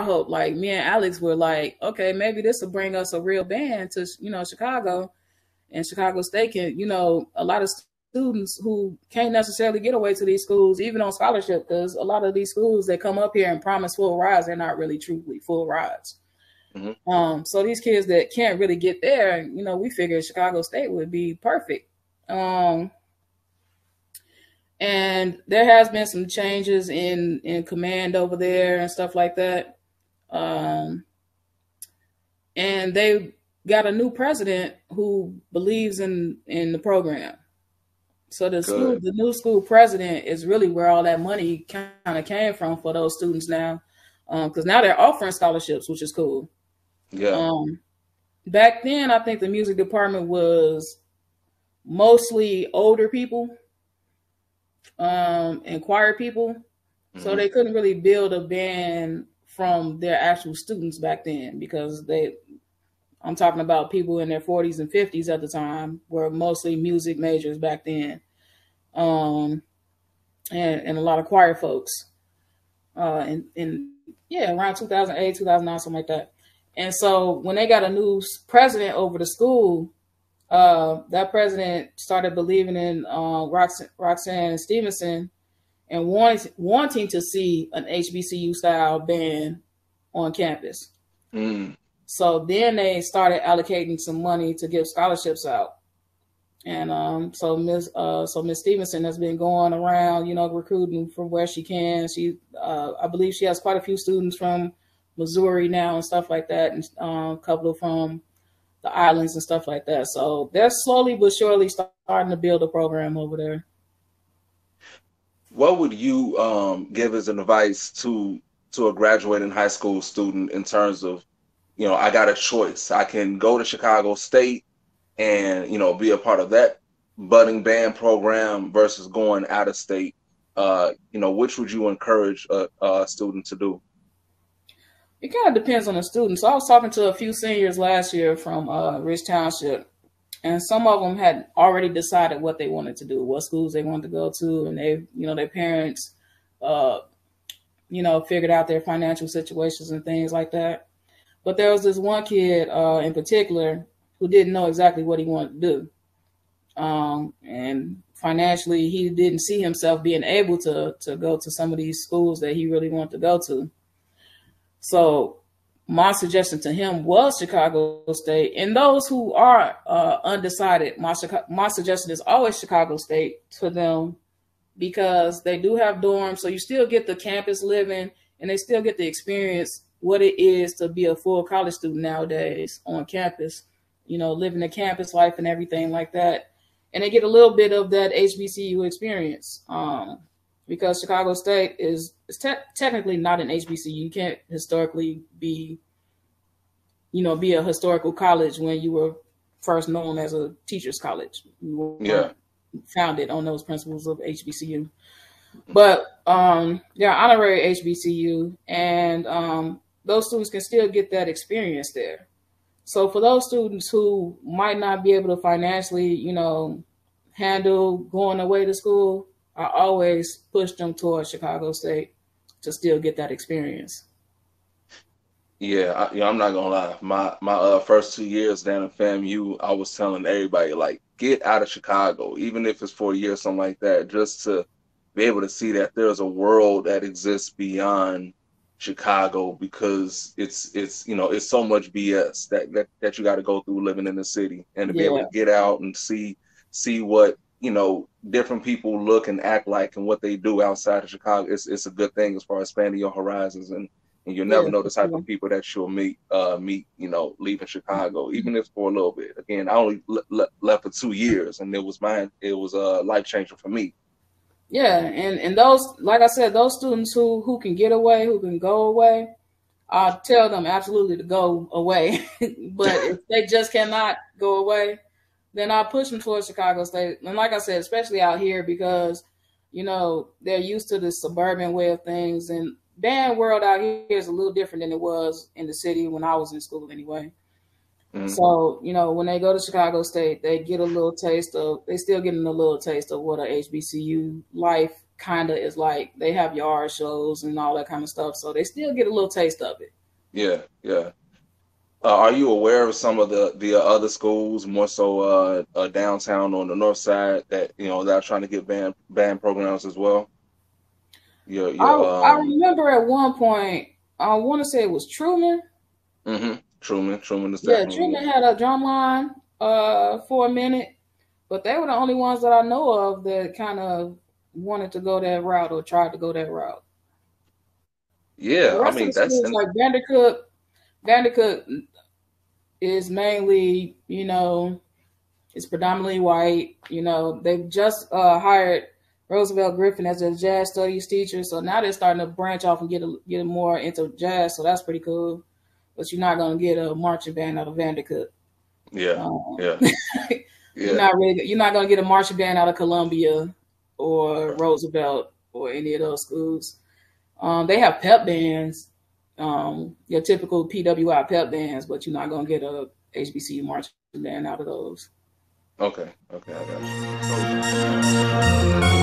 our hope. Like me and Alex were like, okay, maybe this will bring us a real band to you know Chicago, and Chicago State can you know a lot of students who can't necessarily get away to these schools, even on scholarship, because a lot of these schools that come up here and promise full rides, they're not really truly full rides. Mm-hmm. Um, so these kids that can't really get there, you know, we figured Chicago State would be perfect. Um, and there has been some changes in in command over there and stuff like that. Um, and they got a new president who believes in in the program. So the Good. school, the new school president is really where all that money kind of came from for those students now, because um, now they're offering scholarships, which is cool. Yeah. Um, back then, I think the music department was mostly older people um, and choir people, mm-hmm. so they couldn't really build a band from their actual students back then because they I'm talking about people in their 40s and 50s at the time, were mostly music majors back then, um, and and a lot of choir folks, uh, and and yeah, around 2008, 2009, something like that. And so when they got a new president over the school, uh, that president started believing in uh, Roxanne, Roxanne Stevenson and wanting wanting to see an HBCU style band on campus. Mm. So then they started allocating some money to give scholarships out. And um, so Miss uh, so Miss Stevenson has been going around, you know, recruiting from where she can. She, uh, I believe, she has quite a few students from Missouri now and stuff like that, and uh, a couple of from the islands and stuff like that. So they're slowly but surely starting to build a program over there. What would you um, give as an advice to to a graduating high school student in terms of you know, I got a choice. I can go to Chicago State and, you know, be a part of that budding band program versus going out of state. Uh, you know, which would you encourage a, a student to do? It kind of depends on the student. So I was talking to a few seniors last year from uh, Rich Township, and some of them had already decided what they wanted to do, what schools they wanted to go to, and they, you know, their parents, uh, you know, figured out their financial situations and things like that. But there was this one kid uh, in particular who didn't know exactly what he wanted to do. Um, and financially, he didn't see himself being able to to go to some of these schools that he really wanted to go to. So my suggestion to him was Chicago State. And those who are uh, undecided, my my suggestion is always Chicago State to them because they do have dorms, so you still get the campus living and they still get the experience what it is to be a full college student nowadays on campus, you know, living the campus life and everything like that. And they get a little bit of that HBCU experience um, because Chicago State is, is te- technically not an HBCU. You can't historically be, you know, be a historical college when you were first known as a teacher's college. You yeah. founded on those principles of HBCU. But um, they're honorary HBCU, and um, those students can still get that experience there. So for those students who might not be able to financially, you know, handle going away to school, I always push them towards Chicago State to still get that experience. Yeah, I, you know, I'm not gonna lie. My my uh, first two years down in FAMU, I was telling everybody like, get out of Chicago, even if it's for a year, or something like that, just to be able to see that there's a world that exists beyond Chicago because it's it's you know it's so much BS that that, that you got to go through living in the city and to yeah. be able to get out and see see what you know different people look and act like and what they do outside of Chicago. It's it's a good thing as far as expanding your horizons and and you'll never yeah, know the type yeah. of people that you'll meet uh meet you know leaving Chicago even if for a little bit. Again, I only le- le- left for two years and it was mine. It was a uh, life changer for me yeah, and and those, like I said, those students who who can get away, who can go away, I tell them absolutely to go away. but if they just cannot go away, then I push them towards Chicago State. And like I said, especially out here because you know they're used to the suburban way of things, and band world out here is a little different than it was in the city when I was in school, anyway. Mm-hmm. So, you know, when they go to Chicago State, they get a little taste of, they still getting a little taste of what a HBCU life kind of is like they have yard shows and all that kind of stuff, so they still get a little taste of it. Yeah, yeah. Uh, are you aware of some of the the other schools, more so uh, uh, downtown on the north side, that you know that are trying to get band band programs as well? Your, your, I, um, I remember at one point, I want to say it was Truman. Mm-hmm. Truman, Truman is yeah. Truman had a drum line uh, for a minute, but they were the only ones that I know of that kind of wanted to go that route or tried to go that route. Yeah, I mean that's like Vandercook. Vandercook is mainly, you know, it's predominantly white. You know, they've just uh, hired Roosevelt Griffin as a jazz studies teacher, so now they're starting to branch off and get a, get more into jazz. So that's pretty cool. But you're not gonna get a marching band out of Vandercook. Yeah, um, yeah. yeah. You're not really. You're not gonna get a marching band out of Columbia or Roosevelt or any of those schools. Um, they have pep bands, um, your typical PWI pep bands, but you're not gonna get a HBCU marching band out of those. Okay, okay, I got you.